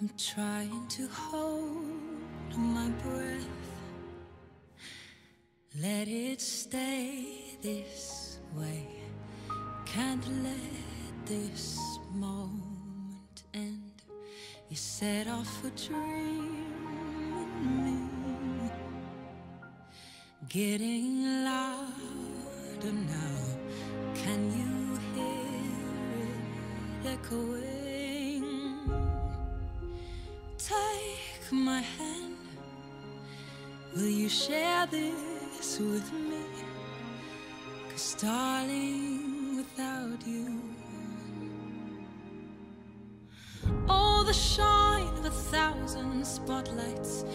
I'm trying to hold my breath. Let it stay this way. Can't let this moment end. You set off a dream in me. Getting louder Take my hand. Will you share this with me? Cause, darling, without you, all the shine of a thousand spotlights,